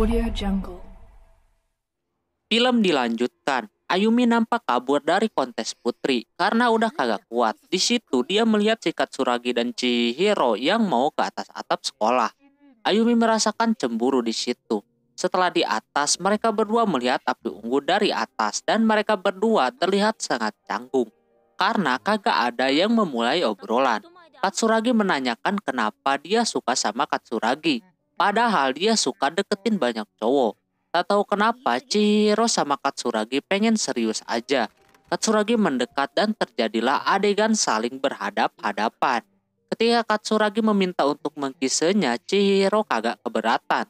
Audio Jungle. Film dilanjutkan. Ayumi nampak kabur dari kontes putri karena udah kagak kuat. Di situ dia melihat si Katsuragi dan Chihiro yang mau ke atas atap sekolah. Ayumi merasakan cemburu di situ. Setelah di atas, mereka berdua melihat api unggu dari atas dan mereka berdua terlihat sangat canggung karena kagak ada yang memulai obrolan. Katsuragi menanyakan kenapa dia suka sama Katsuragi. Padahal dia suka deketin banyak cowok. Tak tahu kenapa Chihiro sama Katsuragi pengen serius aja. Katsuragi mendekat dan terjadilah adegan saling berhadap-hadapan. Ketika Katsuragi meminta untuk mengkisenya, Chihiro kagak keberatan.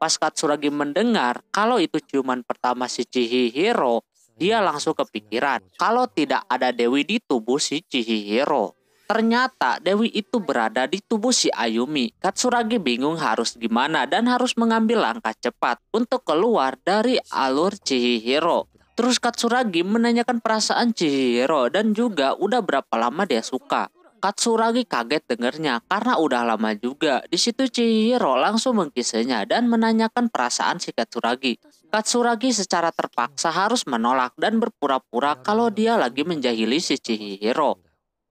Pas Katsuragi mendengar kalau itu ciuman pertama si Chihiro, dia langsung kepikiran kalau tidak ada Dewi di tubuh si Chihiro. Ternyata Dewi itu berada di tubuh si Ayumi. Katsuragi bingung harus gimana dan harus mengambil langkah cepat untuk keluar dari alur Chihiro. Terus Katsuragi menanyakan perasaan Chihiro dan juga udah berapa lama dia suka. Katsuragi kaget dengernya karena udah lama juga. Di situ Chihiro langsung mengkisahnya dan menanyakan perasaan si Katsuragi. Katsuragi secara terpaksa harus menolak dan berpura-pura kalau dia lagi menjahili si Chihiro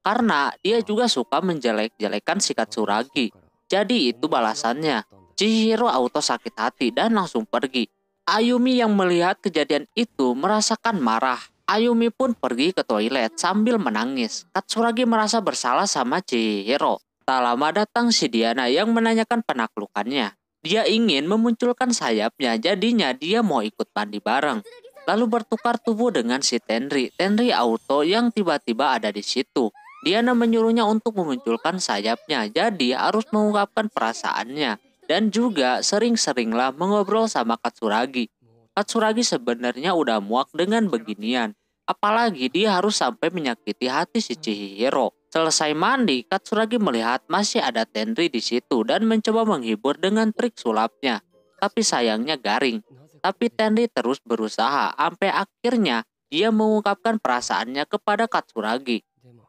karena dia juga suka menjelek-jelekan si Katsuragi. Jadi itu balasannya. Chihiro auto sakit hati dan langsung pergi. Ayumi yang melihat kejadian itu merasakan marah. Ayumi pun pergi ke toilet sambil menangis. Katsuragi merasa bersalah sama Chihiro. Tak lama datang si Diana yang menanyakan penaklukannya. Dia ingin memunculkan sayapnya, jadinya dia mau ikut mandi bareng. Lalu bertukar tubuh dengan si Tenri. Tenri auto yang tiba-tiba ada di situ. Diana menyuruhnya untuk memunculkan sayapnya, jadi harus mengungkapkan perasaannya. Dan juga sering-seringlah mengobrol sama Katsuragi. Katsuragi sebenarnya udah muak dengan beginian. Apalagi dia harus sampai menyakiti hati si Chihiro. Selesai mandi, Katsuragi melihat masih ada Tenri di situ dan mencoba menghibur dengan trik sulapnya. Tapi sayangnya garing. Tapi Tenri terus berusaha sampai akhirnya dia mengungkapkan perasaannya kepada Katsuragi.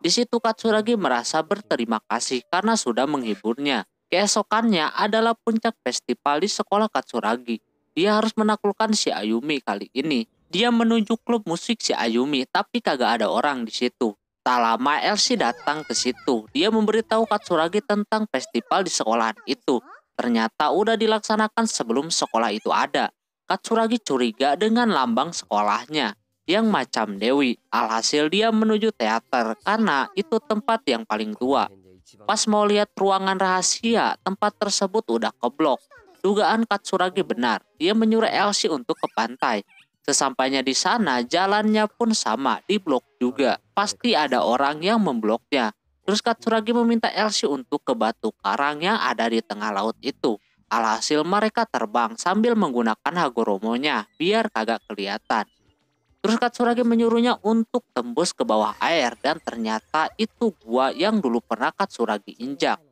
Di situ Katsuragi merasa berterima kasih karena sudah menghiburnya. Keesokannya adalah puncak festival di sekolah Katsuragi. Dia harus menaklukkan si Ayumi kali ini. Dia menuju klub musik si Ayumi, tapi kagak ada orang di situ. Tak lama Elsie datang ke situ. Dia memberitahu Katsuragi tentang festival di sekolah itu. Ternyata udah dilaksanakan sebelum sekolah itu ada. Katsuragi curiga dengan lambang sekolahnya yang macam Dewi. Alhasil dia menuju teater karena itu tempat yang paling tua. Pas mau lihat ruangan rahasia, tempat tersebut udah keblok. Dugaan Katsuragi benar, dia menyuruh Elsie untuk ke pantai. Sesampainya di sana, jalannya pun sama, di blok juga. Pasti ada orang yang membloknya. Terus Katsuragi meminta Elsie untuk ke batu karang yang ada di tengah laut itu. Alhasil mereka terbang sambil menggunakan Hagoromonya biar kagak kelihatan. Terus Katsuragi menyuruhnya untuk tembus ke bawah air dan ternyata itu gua yang dulu pernah Katsuragi injak.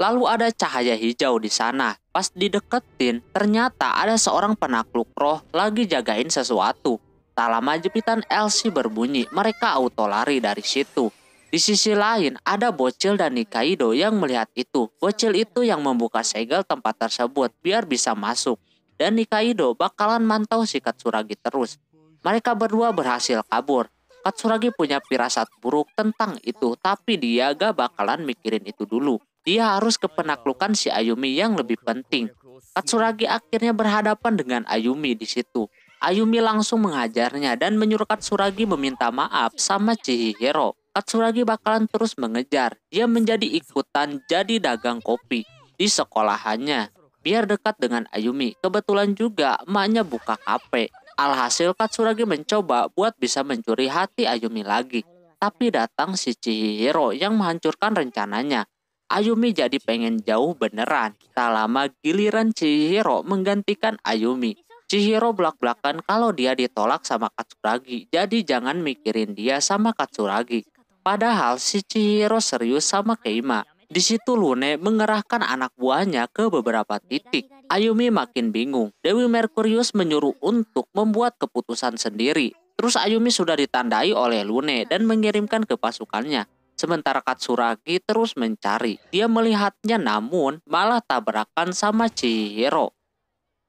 Lalu ada cahaya hijau di sana. Pas dideketin, ternyata ada seorang penakluk roh lagi jagain sesuatu. Tak lama jepitan Elsie berbunyi, mereka auto lari dari situ. Di sisi lain, ada Bocil dan Nikaido yang melihat itu. Bocil itu yang membuka segel tempat tersebut biar bisa masuk dan Nikaido bakalan mantau si Katsuragi terus. Mereka berdua berhasil kabur. Katsuragi punya firasat buruk tentang itu, tapi dia gak bakalan mikirin itu dulu. Dia harus ke penaklukan si Ayumi yang lebih penting. Katsuragi akhirnya berhadapan dengan Ayumi di situ. Ayumi langsung menghajarnya dan menyuruh Katsuragi meminta maaf sama Chihiro. Katsuragi bakalan terus mengejar. Dia menjadi ikutan jadi dagang kopi di sekolahannya biar dekat dengan Ayumi. Kebetulan juga emaknya buka kafe. Alhasil Katsuragi mencoba buat bisa mencuri hati Ayumi lagi. Tapi datang si Chihiro yang menghancurkan rencananya. Ayumi jadi pengen jauh beneran. Tak lama giliran Chihiro menggantikan Ayumi. Chihiro belak-belakan kalau dia ditolak sama Katsuragi. Jadi jangan mikirin dia sama Katsuragi. Padahal si Chihiro serius sama Keima. Di situ Lune mengerahkan anak buahnya ke beberapa titik. Ayumi makin bingung. Dewi Merkurius menyuruh untuk membuat keputusan sendiri. Terus Ayumi sudah ditandai oleh Lune dan mengirimkan ke pasukannya. Sementara Katsuragi terus mencari. Dia melihatnya namun malah tabrakan sama Chihiro.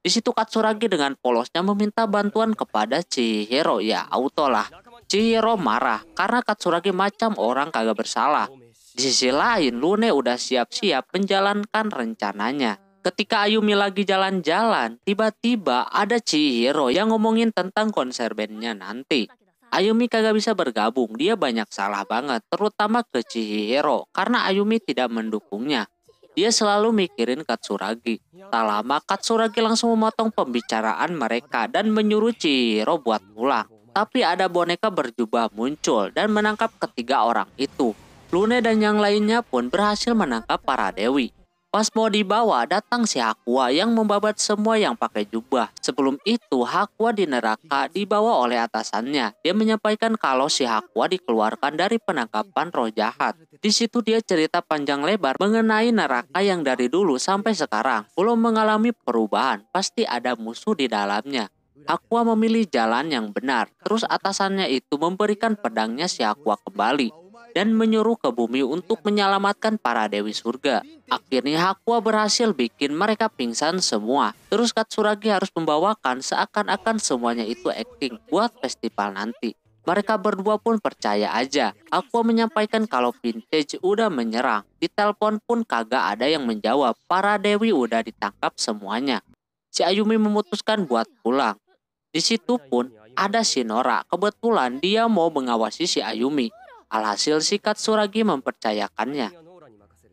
Di situ Katsuragi dengan polosnya meminta bantuan kepada Chihiro. Ya, auto lah. Chihiro marah karena Katsuragi macam orang kagak bersalah. Di sisi lain, Lune udah siap-siap menjalankan rencananya. Ketika Ayumi lagi jalan-jalan, tiba-tiba ada Chihiro yang ngomongin tentang konser bandnya nanti. Ayumi kagak bisa bergabung, dia banyak salah banget, terutama ke Chihiro, karena Ayumi tidak mendukungnya. Dia selalu mikirin Katsuragi. Tak lama Katsuragi langsung memotong pembicaraan mereka dan menyuruh Chihiro buat pulang. Tapi ada boneka berjubah muncul dan menangkap ketiga orang itu. Lune dan yang lainnya pun berhasil menangkap para dewi. Pas mau dibawa, datang si Hakua yang membabat semua yang pakai jubah. Sebelum itu, Hakua di neraka dibawa oleh atasannya. Dia menyampaikan kalau si Hakua dikeluarkan dari penangkapan roh jahat. Di situ dia cerita panjang lebar mengenai neraka yang dari dulu sampai sekarang belum mengalami perubahan. Pasti ada musuh di dalamnya. Aqua memilih jalan yang benar. Terus atasannya itu memberikan pedangnya si Aqua kembali dan menyuruh ke bumi untuk menyelamatkan para dewi surga. Akhirnya Hakua berhasil bikin mereka pingsan semua. Terus Katsuragi harus membawakan seakan-akan semuanya itu acting buat festival nanti. Mereka berdua pun percaya aja. Aqua menyampaikan kalau vintage udah menyerang. Di telepon pun kagak ada yang menjawab. Para dewi udah ditangkap semuanya. Si Ayumi memutuskan buat pulang. Di situ pun ada si Nora. Kebetulan dia mau mengawasi si Ayumi. Alhasil si Katsuragi mempercayakannya.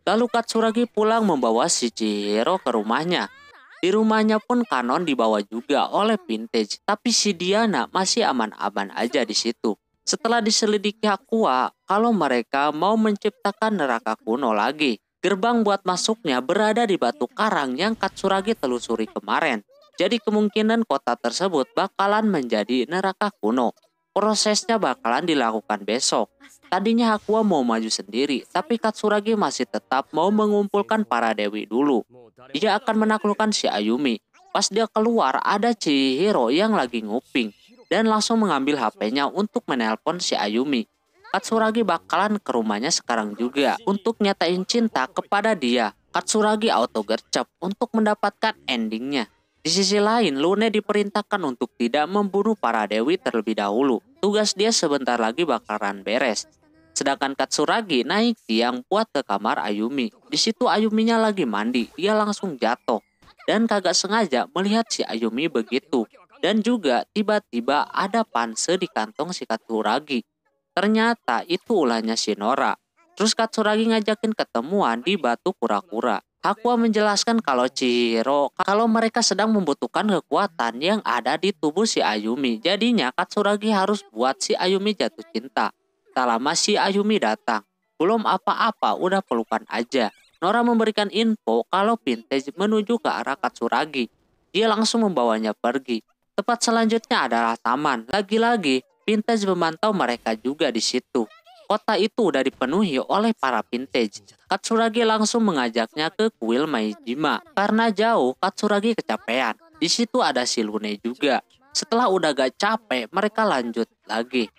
Lalu Katsuragi pulang membawa si Chihiro ke rumahnya. Di rumahnya pun Kanon dibawa juga oleh Vintage, tapi si Diana masih aman-aman aja di situ. Setelah diselidiki Aqua, kalau mereka mau menciptakan neraka kuno lagi, gerbang buat masuknya berada di batu karang yang Katsuragi telusuri kemarin. Jadi kemungkinan kota tersebut bakalan menjadi neraka kuno. Prosesnya bakalan dilakukan besok. Tadinya Hakua mau maju sendiri, tapi Katsuragi masih tetap mau mengumpulkan para dewi dulu. Dia akan menaklukkan si Ayumi. Pas dia keluar, ada Chihiro yang lagi nguping dan langsung mengambil HP-nya untuk menelpon si Ayumi. Katsuragi bakalan ke rumahnya sekarang juga untuk nyatain cinta kepada dia. Katsuragi auto gercep untuk mendapatkan endingnya. Di sisi lain, Lune diperintahkan untuk tidak membunuh para dewi terlebih dahulu. Tugas dia sebentar lagi bakalan beres. Sedangkan Katsuragi naik tiang buat ke kamar Ayumi. Di situ Ayuminya lagi mandi, dia langsung jatuh. Dan kagak sengaja melihat si Ayumi begitu. Dan juga tiba-tiba ada panse di kantong si Katsuragi. Ternyata itu ulahnya si Nora. Terus Katsuragi ngajakin ketemuan di batu kura-kura. Aqua menjelaskan kalau Chihiro kalau mereka sedang membutuhkan kekuatan yang ada di tubuh si Ayumi. Jadinya Katsuragi harus buat si Ayumi jatuh cinta. Tak lama si Ayumi datang. Belum apa-apa, udah pelukan aja. Nora memberikan info kalau Vintage menuju ke arah Katsuragi. Dia langsung membawanya pergi. Tempat selanjutnya adalah taman. Lagi-lagi, Vintage memantau mereka juga di situ. Kota itu udah dipenuhi oleh para vintage. Katsuragi langsung mengajaknya ke kuil Maijima. Karena jauh, Katsuragi kecapean. Di situ ada si Lune juga. Setelah udah gak capek, mereka lanjut lagi.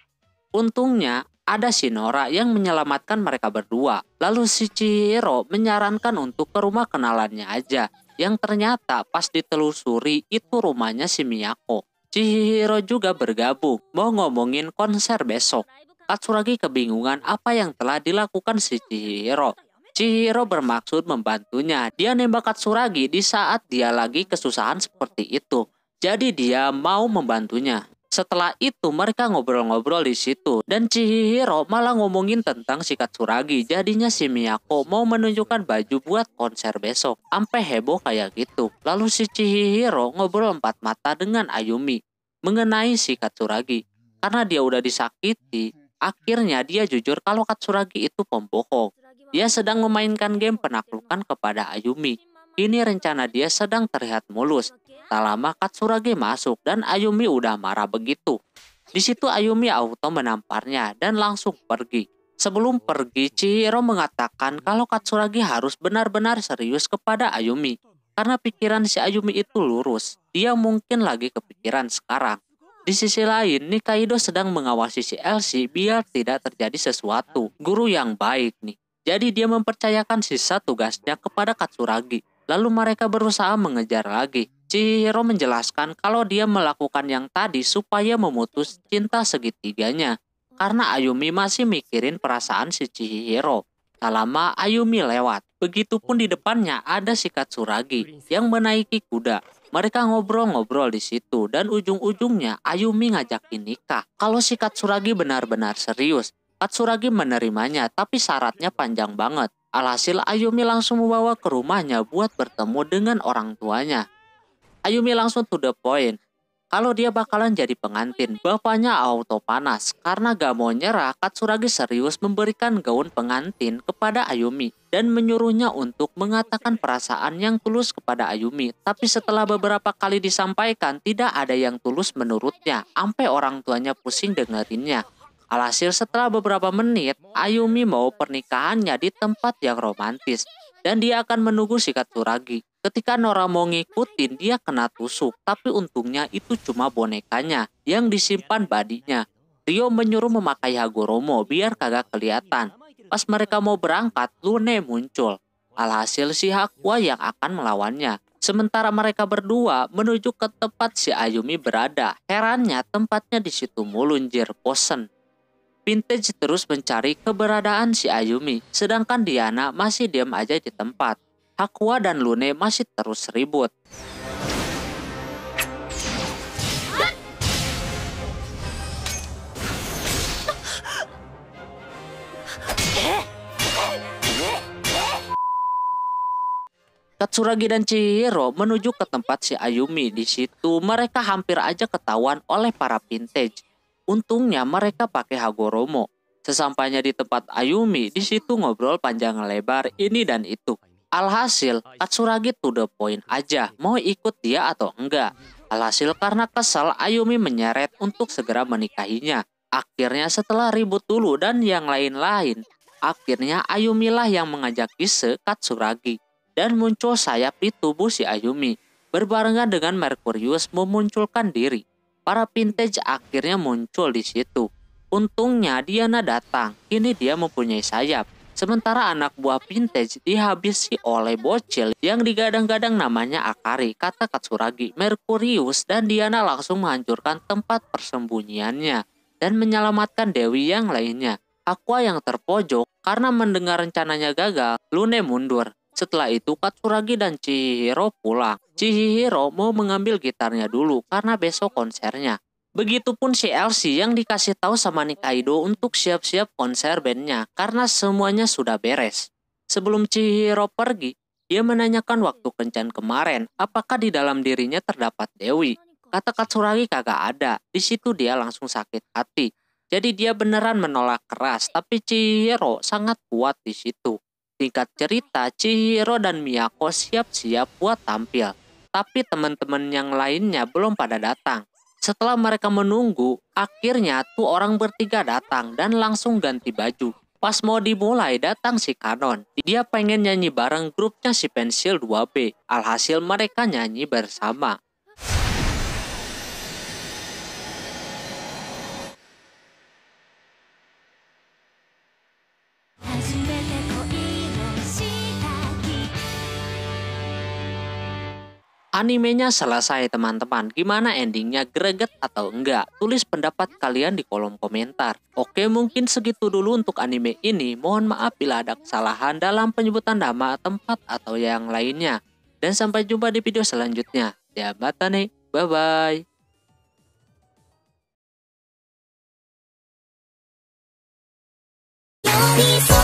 Untungnya, ada si Nora yang menyelamatkan mereka berdua. Lalu si Chihiro menyarankan untuk ke rumah kenalannya aja. Yang ternyata pas ditelusuri itu rumahnya si Miyako. Chihiro juga bergabung mau ngomongin konser besok. Katsuragi kebingungan apa yang telah dilakukan si Chihiro. Chihiro bermaksud membantunya. Dia nembak Katsuragi di saat dia lagi kesusahan seperti itu. Jadi dia mau membantunya. Setelah itu mereka ngobrol-ngobrol di situ dan Chihiro malah ngomongin tentang si Katsuragi. Jadinya si Miyako mau menunjukkan baju buat konser besok. Sampai heboh kayak gitu. Lalu si Chihiro ngobrol empat mata dengan Ayumi mengenai si Katsuragi. Karena dia udah disakiti, Akhirnya dia jujur kalau Katsuragi itu pembohong. Dia sedang memainkan game penaklukan kepada Ayumi. Ini rencana dia sedang terlihat mulus. Tak lama Katsuragi masuk dan Ayumi udah marah begitu. Di situ Ayumi auto menamparnya dan langsung pergi. Sebelum pergi, Chihiro mengatakan kalau Katsuragi harus benar-benar serius kepada Ayumi. Karena pikiran si Ayumi itu lurus. Dia mungkin lagi kepikiran sekarang. Di sisi lain, Nikaido sedang mengawasi si Elsie biar tidak terjadi sesuatu. Guru yang baik nih. Jadi dia mempercayakan sisa tugasnya kepada Katsuragi. Lalu mereka berusaha mengejar lagi. Chihiro menjelaskan kalau dia melakukan yang tadi supaya memutus cinta segitiganya. Karena Ayumi masih mikirin perasaan si Chihiro. Tak lama Ayumi lewat. Begitupun di depannya ada si Katsuragi yang menaiki kuda. Mereka ngobrol-ngobrol di situ dan ujung-ujungnya Ayumi ngajakin nikah. Kalau si Katsuragi benar-benar serius, Katsuragi menerimanya tapi syaratnya panjang banget. Alhasil Ayumi langsung membawa ke rumahnya buat bertemu dengan orang tuanya. Ayumi langsung to the point. Kalau dia bakalan jadi pengantin, bapaknya auto panas karena gak mau nyerah. Katsuragi serius memberikan gaun pengantin kepada Ayumi dan menyuruhnya untuk mengatakan perasaan yang tulus kepada Ayumi. Tapi setelah beberapa kali disampaikan, tidak ada yang tulus menurutnya. Sampai orang tuanya pusing dengerinnya. Alhasil setelah beberapa menit, Ayumi mau pernikahannya di tempat yang romantis. Dan dia akan menunggu si Katsuragi. Ketika Nora mau ngikutin, dia kena tusuk. Tapi untungnya itu cuma bonekanya yang disimpan badinya. Rio menyuruh memakai Hagoromo biar kagak kelihatan. Pas mereka mau berangkat, Lune muncul. Alhasil si Hakua yang akan melawannya. Sementara mereka berdua menuju ke tempat si Ayumi berada. Herannya tempatnya di situ mulunjir bosen. Vintage terus mencari keberadaan si Ayumi, sedangkan Diana masih diam aja di tempat. Aqua dan Lune masih terus ribut. Katsuragi dan Chihiro menuju ke tempat si Ayumi. Di situ mereka hampir aja ketahuan oleh para vintage. Untungnya mereka pakai Hagoromo. Sesampainya di tempat Ayumi, di situ ngobrol panjang lebar ini dan itu. Alhasil, Katsuragi to the point aja, mau ikut dia atau enggak. Alhasil karena kesal, Ayumi menyeret untuk segera menikahinya. Akhirnya setelah ribut dulu dan yang lain-lain, akhirnya Ayumi lah yang mengajak Ise Katsuragi. Dan muncul sayap di tubuh si Ayumi. Berbarengan dengan Mercurius memunculkan diri. Para vintage akhirnya muncul di situ. Untungnya Diana datang, kini dia mempunyai sayap Sementara anak buah vintage dihabisi oleh bocil yang digadang-gadang namanya Akari, kata Katsuragi. Mercurius dan Diana langsung menghancurkan tempat persembunyiannya dan menyelamatkan Dewi yang lainnya. Aqua yang terpojok karena mendengar rencananya gagal, Lune mundur. Setelah itu Katsuragi dan Chihiro pulang. Chihiro mau mengambil gitarnya dulu karena besok konsernya. Begitupun Elsie yang dikasih tahu sama Nikaido untuk siap-siap konser bandnya karena semuanya sudah beres. Sebelum Chihiro pergi, dia menanyakan waktu kencan kemarin apakah di dalam dirinya terdapat Dewi. Kata Katsuragi kagak ada, di situ dia langsung sakit hati. Jadi dia beneran menolak keras, tapi Chihiro sangat kuat di situ. Tingkat cerita, Chihiro dan Miyako siap-siap buat tampil. Tapi teman-teman yang lainnya belum pada datang. Setelah mereka menunggu, akhirnya tuh orang bertiga datang dan langsung ganti baju. Pas mau dimulai datang si Kanon. Dia pengen nyanyi bareng grupnya si Pensil 2B. Alhasil mereka nyanyi bersama. Animenya selesai teman-teman. Gimana endingnya greget atau enggak? Tulis pendapat kalian di kolom komentar. Oke mungkin segitu dulu untuk anime ini. Mohon maaf bila ada kesalahan dalam penyebutan nama, tempat, atau yang lainnya. Dan sampai jumpa di video selanjutnya. Ya nih. Bye-bye. Please